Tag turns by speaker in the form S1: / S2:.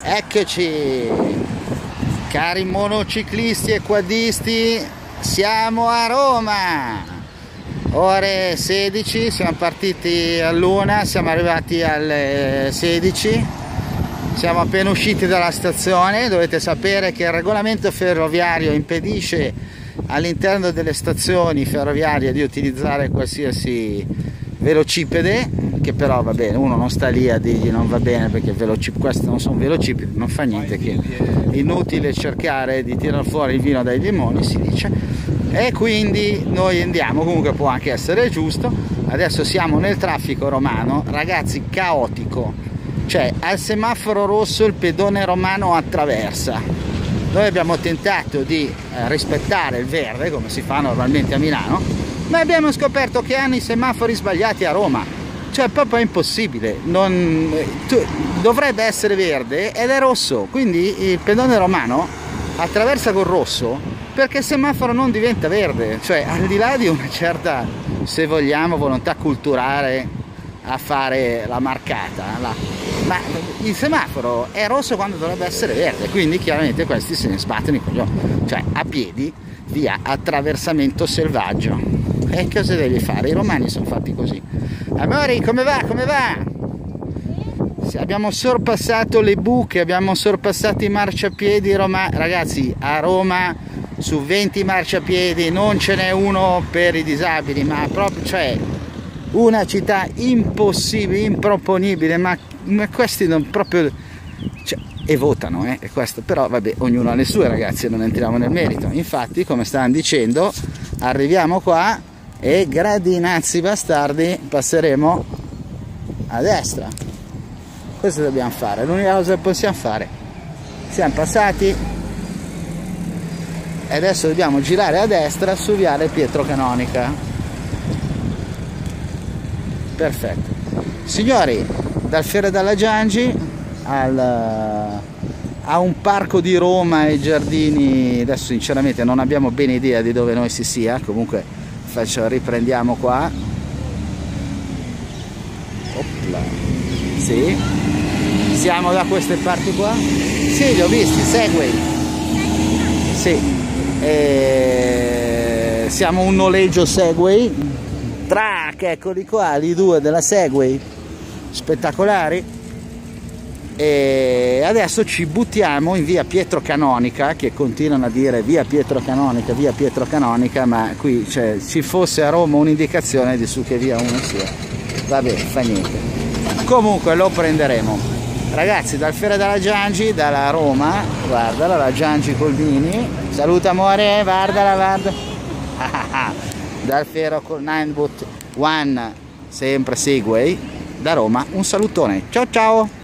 S1: Eccoci, cari monociclisti e quadisti, siamo a Roma. Ore 16, siamo partiti all'una, siamo arrivati alle 16. Siamo appena usciti dalla stazione, dovete sapere che il regolamento ferroviario impedisce all'interno delle stazioni ferroviarie di utilizzare qualsiasi velocipede che però va bene, uno non sta lì a dirgli non va bene perché velocip- questi non sono velocipedi, non fa niente che è inutile cercare di tirare fuori il vino dai limoni, si dice, e quindi noi andiamo, comunque può anche essere giusto, adesso siamo nel traffico romano, ragazzi caotico, cioè al semaforo rosso il pedone romano attraversa, noi abbiamo tentato di eh, rispettare il verde come si fa normalmente a Milano, ma abbiamo scoperto che hanno i semafori sbagliati a Roma cioè proprio è impossibile. Non, tu, dovrebbe essere verde ed è rosso. Quindi il pedone romano attraversa col rosso perché il semaforo non diventa verde. Cioè al di là di una certa se vogliamo volontà culturale a fare la marcata la, ma il semaforo è rosso quando dovrebbe essere verde. Quindi chiaramente questi se ne sbattono cioè a piedi via attraversamento selvaggio e cosa devi fare? i romani sono fatti così Amori, come va? Come va? Abbiamo sorpassato le buche, abbiamo sorpassato i marciapiedi romani. Ragazzi, a Roma su 20 marciapiedi non ce n'è uno per i disabili, ma proprio, cioè, una città impossibile, improponibile, ma, ma questi non proprio... Cioè, e votano, eh, questo, però vabbè, ognuno ha le sue ragazzi, non entriamo nel merito. Infatti, come stanno dicendo, arriviamo qua e gradinazzi bastardi passeremo a destra. Questo dobbiamo fare l'unica cosa che possiamo fare. Siamo passati. E adesso dobbiamo girare a destra su viale Pietro Canonica. Perfetto. Signori dal Fiere della Giangi al, a un parco di Roma e giardini adesso sinceramente non abbiamo bene idea di dove noi si sia comunque faccio riprendiamo qua. Opla. sì. Siamo da queste parti qua? Sì li ho visti segway sì. E... siamo un noleggio segway track eccoli qua i due della segway spettacolari. E adesso ci buttiamo in via Pietro Canonica che continuano a dire via Pietro Canonica via Pietro Canonica ma qui cioè, ci fosse a Roma un'indicazione di su che via uno sia. Vabbè fa niente. Comunque lo prenderemo. Ragazzi dal Fiere della Giangi dalla Roma guardala la Giangi Colbini saluta amore guardala guarda. Dal Fiero col 9 boot 1 sempre Segway. Da Roma un salutone. Ciao ciao